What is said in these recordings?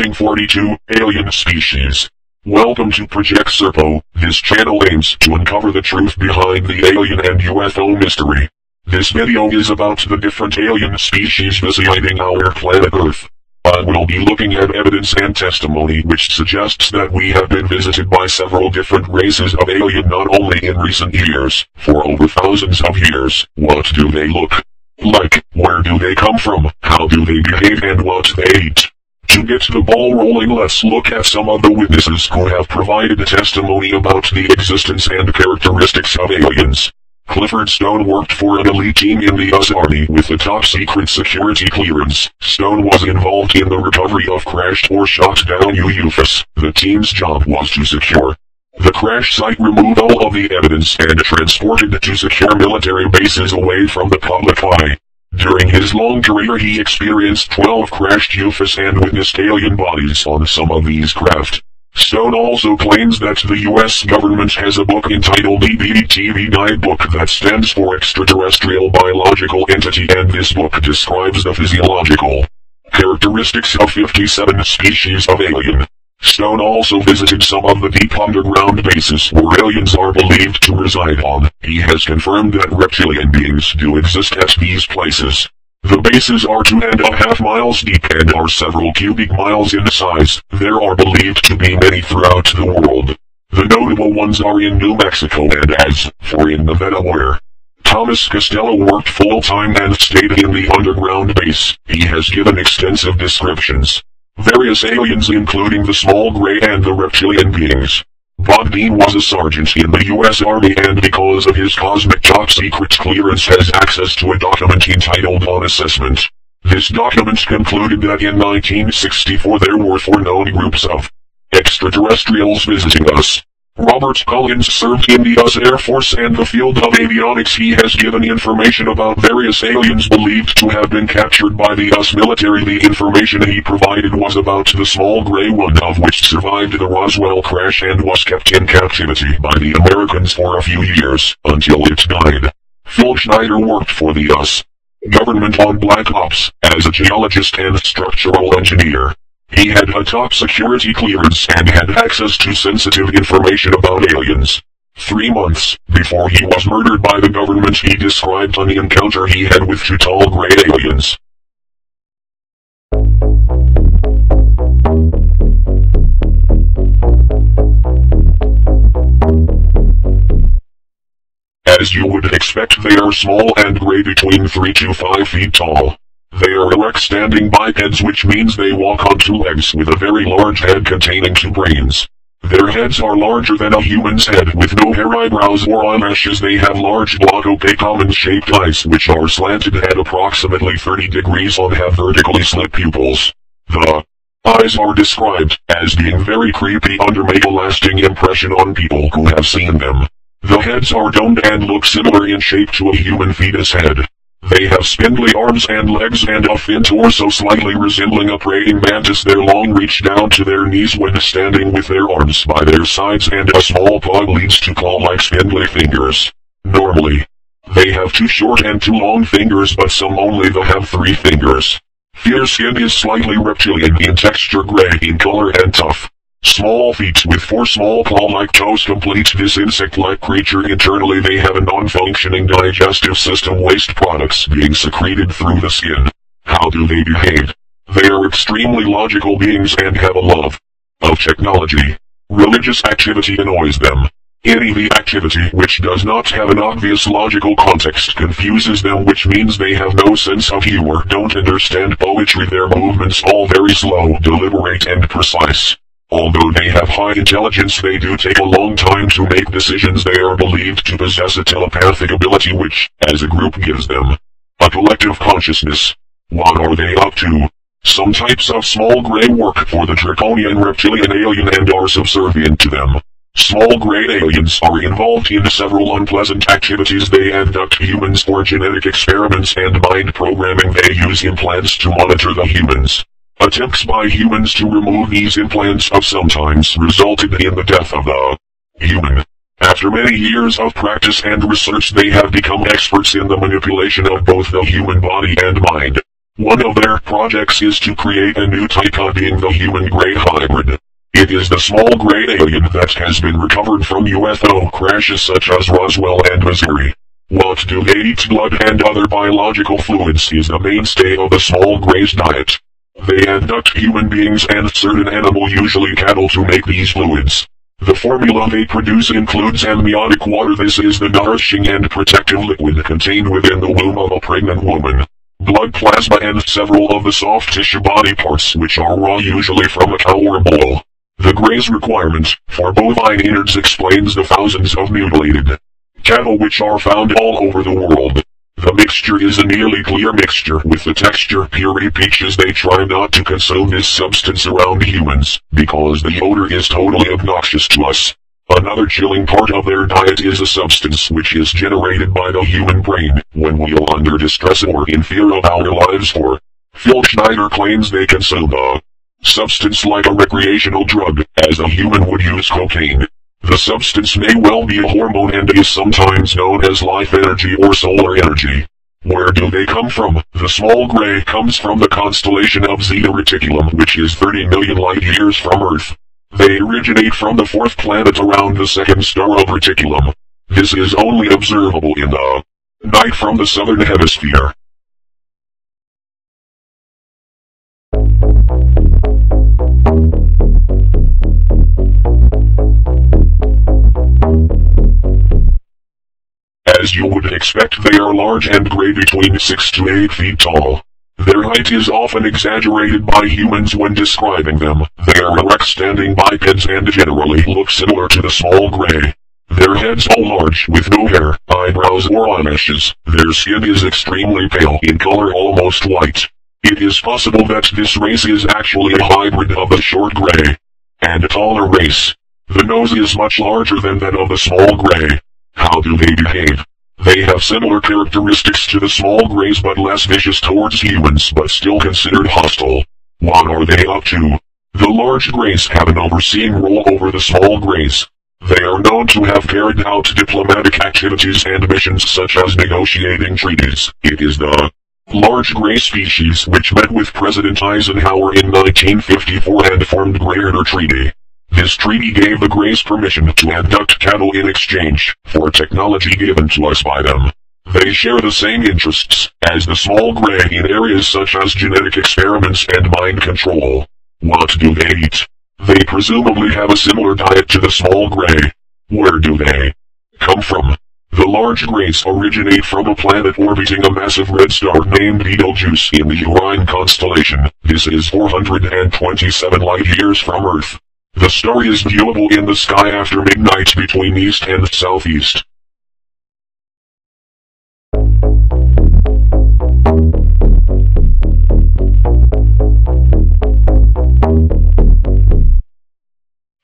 Listing 42 Alien Species. Welcome to Project Serpo. This channel aims to uncover the truth behind the alien and UFO mystery. This video is about the different alien species visiting our planet Earth. I will be looking at evidence and testimony which suggests that we have been visited by several different races of alien not only in recent years, for over thousands of years. What do they look like? Where do they come from? How do they behave and what they eat? To get the ball rolling let's look at some of the witnesses who have provided testimony about the existence and characteristics of aliens. Clifford Stone worked for an elite team in the US Army with a top secret security clearance. Stone was involved in the recovery of crashed or shot down UFOs. The team's job was to secure the crash site, remove all of the evidence and transport it to secure military bases away from the public eye. During his long career he experienced 12 crashed UFOs and witnessed alien bodies on some of these craft. Stone also claims that the US government has a book entitled EBTV Guidebook that stands for Extraterrestrial Biological Entity and this book describes the physiological characteristics of 57 species of alien. Stone also visited some of the deep underground bases where aliens are believed to reside on. He has confirmed that reptilian beings do exist at these places. The bases are two and a half miles deep and are several cubic miles in size. There are believed to be many throughout the world. The notable ones are in New Mexico and as for in Nevada where Thomas Castello worked full-time and stayed in the underground base. He has given extensive descriptions. Various aliens including the small gray and the reptilian beings. Bob Dean was a sergeant in the U.S. Army and because of his cosmic top secret clearance has access to a document entitled On Assessment. This document concluded that in 1964 there were four known groups of extraterrestrials visiting us. Robert Collins served in the US Air Force and the field of avionics. He has given information about various aliens believed to have been captured by the US military. The information he provided was about the small gray one of which survived the Roswell crash and was kept in captivity by the Americans for a few years, until it died. Phil Schneider worked for the US government on Black Ops, as a geologist and structural engineer. He had a top security clearance and had access to sensitive information about aliens. Three months before he was murdered by the government he described an encounter he had with two tall gray aliens. As you would expect they are small and gray between 3 to 5 feet tall. They are erect standing bipeds which means they walk on two legs with a very large head containing two brains. Their heads are larger than a human's head with no hair eyebrows or eyelashes they have large block opaque almond-shaped eyes which are slanted at approximately 30 degrees and have vertically slit pupils. The eyes are described as being very creepy and make a lasting impression on people who have seen them. The heads are domed and look similar in shape to a human fetus head. They have spindly arms and legs and a thin torso slightly resembling a praying mantis. Their long reach down to their knees when standing with their arms by their sides and a small paw leads to claw-like spindly fingers. Normally, they have two short and two long fingers but some only they have three fingers. Their skin is slightly reptilian in texture gray in color and tough. Small feet with four small claw-like toes complete this insect-like creature internally they have a non-functioning digestive system waste products being secreted through the skin. How do they behave? They are extremely logical beings and have a love of technology. Religious activity annoys them. Any the activity which does not have an obvious logical context confuses them which means they have no sense of humor, don't understand poetry their movements all very slow, deliberate and precise. Although they have high intelligence they do take a long time to make decisions they are believed to possess a telepathic ability which, as a group gives them, a collective consciousness. What are they up to? Some types of small gray work for the draconian reptilian alien and are subservient to them. Small gray aliens are involved in several unpleasant activities they abduct humans for genetic experiments and mind programming they use implants to monitor the humans. Attempts by humans to remove these implants have sometimes resulted in the death of the human. After many years of practice and research they have become experts in the manipulation of both the human body and mind. One of their projects is to create a new type of being the human-gray hybrid. It is the small gray alien that has been recovered from UFO crashes such as Roswell and Missouri. What do they eat? Blood and other biological fluids is the mainstay of the small gray's diet. They abduct human beings and certain animal usually cattle to make these fluids. The formula they produce includes amniotic water this is the nourishing and protective liquid contained within the womb of a pregnant woman. Blood plasma and several of the soft tissue body parts which are raw usually from a cow or bull. The Gray's requirement for bovine innards explains the thousands of mutilated cattle which are found all over the world. The mixture is a nearly clear mixture with the texture puree peaches they try not to consume this substance around humans, because the odor is totally obnoxious to us. Another chilling part of their diet is a substance which is generated by the human brain, when we are under distress or in fear of our lives for. Phil Schneider claims they consume a substance like a recreational drug, as a human would use cocaine. The substance may well be a hormone and is sometimes known as life energy or solar energy. Where do they come from? The small gray comes from the constellation of Zeta Reticulum which is 30 million light years from Earth. They originate from the fourth planet around the second star of Reticulum. This is only observable in the night from the southern hemisphere. As you would expect they are large and gray between 6 to 8 feet tall. Their height is often exaggerated by humans when describing them. They are erect standing bipeds and generally look similar to the small gray. Their heads are large with no hair, eyebrows or eyelashes. Their skin is extremely pale in color almost white. It is possible that this race is actually a hybrid of the short gray and a taller race. The nose is much larger than that of the small gray. How do they behave? They have similar characteristics to the small greys but less vicious towards humans but still considered hostile. What are they up to? The large greys have an overseeing role over the small greys. They are known to have carried out diplomatic activities and missions such as negotiating treaties. It is the large gray species which met with President Eisenhower in 1954 and formed Greada Treaty. This treaty gave the Greys permission to abduct cattle in exchange for technology given to us by them. They share the same interests as the small gray in areas such as genetic experiments and mind control. What do they eat? They presumably have a similar diet to the small gray. Where do they come from? The large grays originate from a planet orbiting a massive red star named Betelgeuse in the Orion constellation. This is 427 light years from Earth. The star is viewable in the sky after midnight between east and southeast.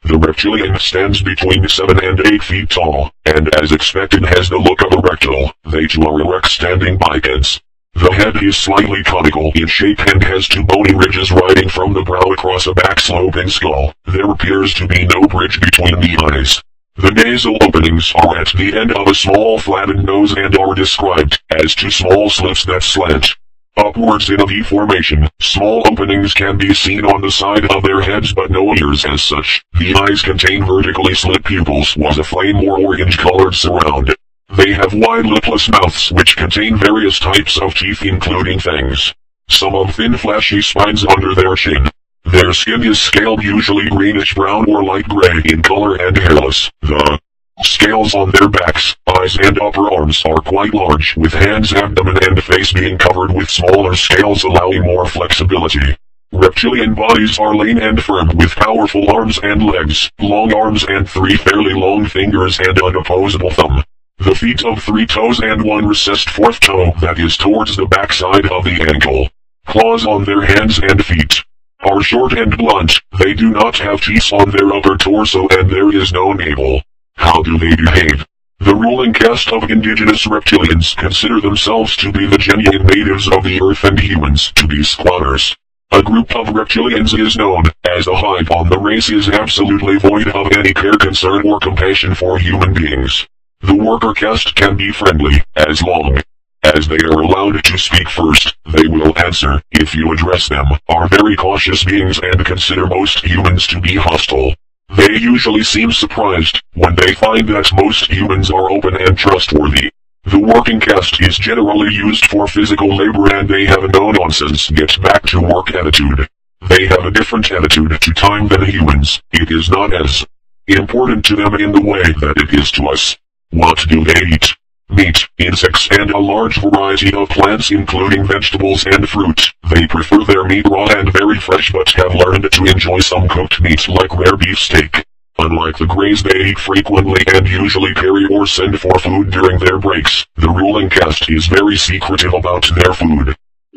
The reptilian stands between 7 and 8 feet tall, and as expected has the look of a reptile. They too are erect standing bipeds. The head is slightly conical in shape and has two bony ridges riding from the brow across a back-sloping skull. There appears to be no bridge between the eyes. The nasal openings are at the end of a small flattened nose and are described as two small slits that slant upwards in a V formation. Small openings can be seen on the side of their heads but no ears as such. The eyes contain vertically slit pupils was a flame or orange-colored surround. They have wide lipless mouths which contain various types of teeth including fangs. Some of thin fleshy spines under their chin. Their skin is scaled usually greenish brown or light gray in color and hairless. The scales on their backs, eyes and upper arms are quite large with hands abdomen and face being covered with smaller scales allowing more flexibility. Reptilian bodies are lean and firm with powerful arms and legs, long arms and three fairly long fingers and an opposable thumb. The feet of three toes and one recessed fourth toe that is towards the backside of the ankle. Claws on their hands and feet are short and blunt. They do not have teeth on their upper torso and there is no navel. How do they behave? The ruling caste of indigenous reptilians consider themselves to be the genuine natives of the earth and humans to be squatters. A group of reptilians is known as a hive on the race is absolutely void of any care concern or compassion for human beings. The worker caste can be friendly, as long as they are allowed to speak first, they will answer, if you address them, are very cautious beings and consider most humans to be hostile. They usually seem surprised, when they find that most humans are open and trustworthy. The working caste is generally used for physical labor and they have a no-nonsense get back to work attitude. They have a different attitude to time than humans, it is not as important to them in the way that it is to us. What do they eat? Meat, insects and a large variety of plants including vegetables and fruit. They prefer their meat raw and very fresh but have learned to enjoy some cooked meat like rare beef steak. Unlike the Greys they eat frequently and usually carry or send for food during their breaks. The ruling caste is very secretive about their food.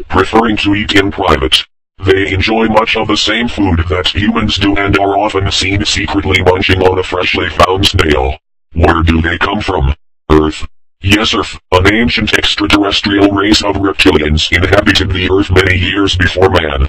Preferring to eat in private. They enjoy much of the same food that humans do and are often seen secretly munching on a freshly found snail. Where do they come from? Earth. Yes Earth, an ancient extraterrestrial race of reptilians inhabited the Earth many years before man.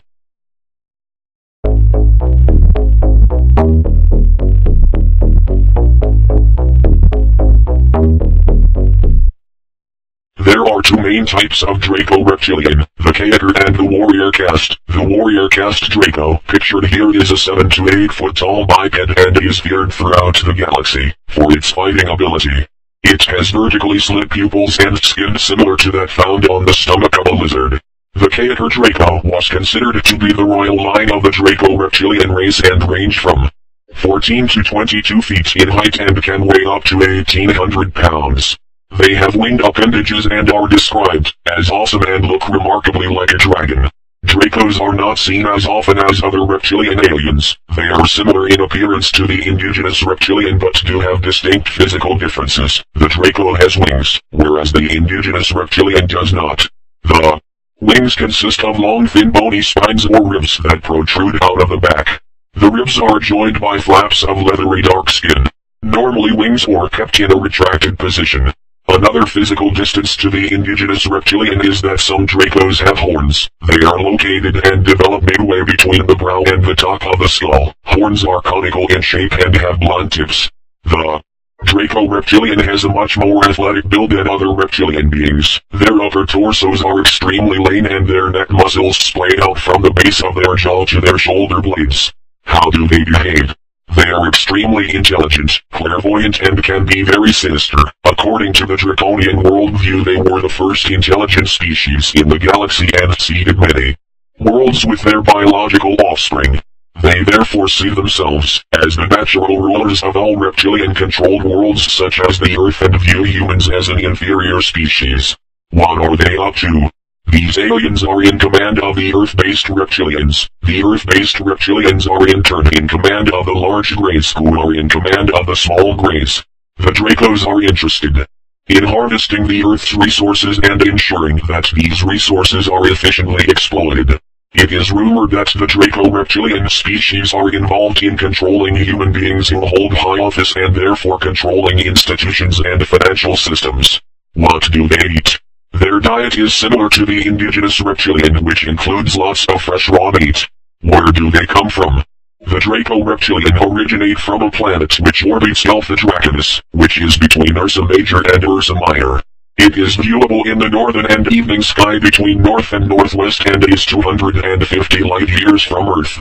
There are two main types of Draco reptilian, the Ciakar and the warrior caste. The warrior caste Draco, pictured here is a 7 to 8 foot tall biped and is feared throughout the galaxy, for its fighting ability. It has vertically slit pupils and skin similar to that found on the stomach of a lizard. The Ciakar Draco was considered to be the royal line of the Draco reptilian race and range from 14 to 22 feet in height and can weigh up to 1800 pounds. They have winged appendages and are described as awesome and look remarkably like a dragon. Dracos are not seen as often as other reptilian aliens. They are similar in appearance to the indigenous reptilian but do have distinct physical differences. The Draco has wings, whereas the indigenous reptilian does not. The wings consist of long thin bony spines or ribs that protrude out of the back. The ribs are joined by flaps of leathery dark skin. Normally wings are kept in a retracted position. Another physical distance to the indigenous reptilian is that some Dracos have horns. They are located and develop midway between the brow and the top of the skull. Horns are conical in shape and have blunt tips. The Draco reptilian has a much more athletic build than other reptilian beings. Their upper torsos are extremely lean and their neck muscles splay out from the base of their jaw to their shoulder blades. How do they behave? They are extremely intelligent, clairvoyant and can be very sinister. According to the Draconian worldview they were the first intelligent species in the galaxy and seeded many worlds with their biological offspring. They therefore see themselves as the natural rulers of all reptilian-controlled worlds such as the Earth and view humans as an inferior species. What are they up to? These aliens are in command of the Earth-based reptilians. The Earth-based reptilians are in turn in command of the large Greys who are in command of the small Greys. The Dracos are interested in harvesting the Earth's resources and ensuring that these resources are efficiently exploited. It is rumored that the Draco reptilian species are involved in controlling human beings who hold high office and therefore controlling institutions and financial systems. What do they eat? Their diet is similar to the indigenous reptilian which includes lots of fresh raw meat. Where do they come from? The Draco reptilian originate from a planet which orbits Alpha Draconis, which is between Ursa Major and Ursa Minor. It is viewable in the northern and evening sky between north and northwest and is 250 light years from Earth.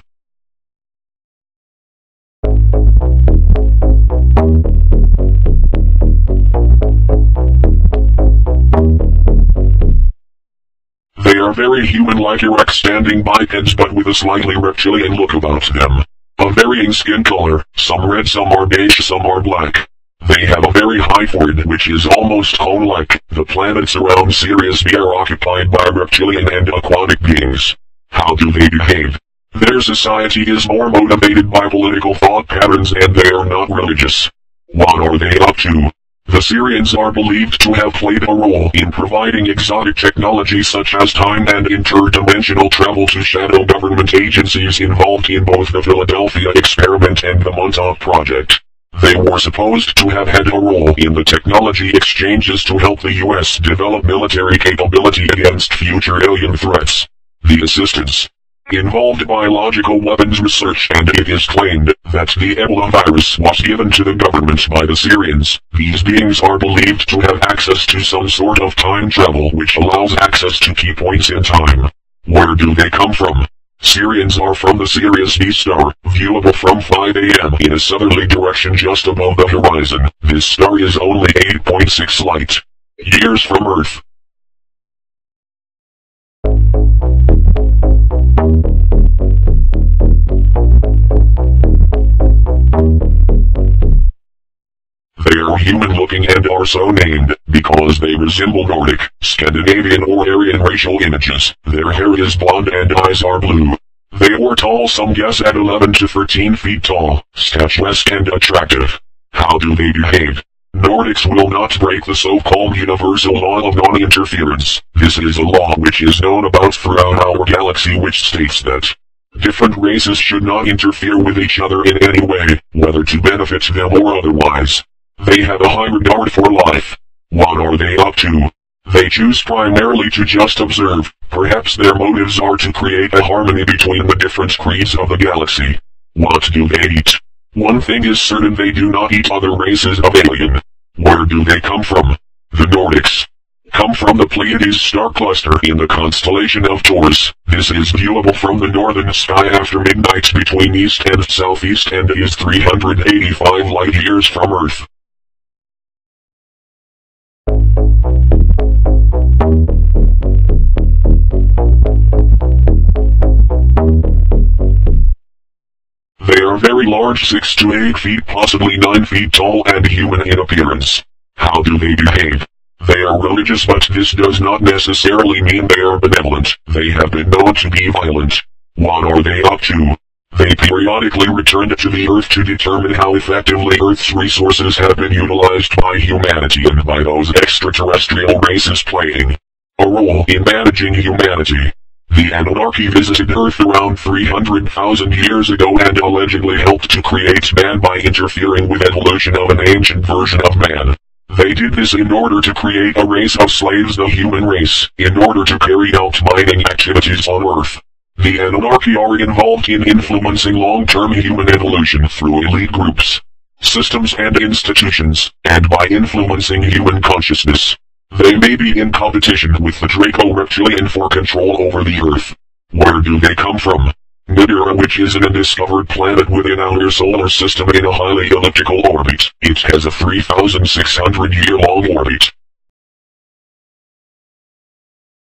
Are very human-like erect standing bipeds but with a slightly reptilian look about them. A varying skin color, some red some are beige some are black. They have a very high forehead which is almost cone-like. The planets around Sirius B are occupied by reptilian and aquatic beings. How do they behave? Their society is more motivated by political thought patterns and they are not religious. What are they up to? The Sirians are believed to have played a role in providing exotic technology such as time and interdimensional travel to shadow government agencies involved in both the Philadelphia experiment and the Montauk project. They were supposed to have had a role in the technology exchanges to help the U.S. develop military capability against future alien threats. The assistance involved biological weapons research and it is claimed that the Ebola virus was given to the government by the Sirians. These beings are believed to have access to some sort of time travel which allows access to key points in time. Where do they come from? Sirians are from the Sirius B star, viewable from 5 a.m. in a southerly direction just above the horizon. This star is only 8.6 light years from Earth. They are human-looking and are so named because they resemble Nordic, Scandinavian or Aryan racial images. Their hair is blonde and eyes are blue. They were tall some guess at 11 to 13 feet tall, statuesque and attractive. How do they behave? Nordics will not break the so-called universal law of non-interference. This is a law which is known about throughout our galaxy which states that different races should not interfere with each other in any way, whether to benefit them or otherwise. They have a high regard for life. What are they up to? They choose primarily to just observe. Perhaps their motives are to create a harmony between the different creeds of the galaxy. What do they eat? One thing is certain they do not eat other races of alien. Where do they come from? The Nordics. Come from the Pleiades star cluster in the constellation of Taurus. This is viewable from the northern sky after midnight between east and southeast and is 385 light years from Earth. They are very large 6 to 8 feet possibly 9 feet tall and human in appearance. How do they behave? They are religious but this does not necessarily mean they are benevolent. They have been known to be violent. What are they up to? They periodically return to the Earth to determine how effectively Earth's resources have been utilized by humanity and by those extraterrestrial races playing a role in managing humanity. The Anunnaki visited Earth around 300,000 years ago and allegedly helped to create man by interfering with evolution of an ancient version of man. They did this in order to create a race of slaves the human race, in order to carry out mining activities on Earth. The Anunnaki are involved in influencing long-term human evolution through elite groups, systems and institutions, and by influencing human consciousness. They may be in competition with the Draco Reptilian for control over the Earth. Where do they come from? Nibiru which is an undiscovered planet within our solar system in a highly elliptical orbit. It has a 3,600 year long orbit.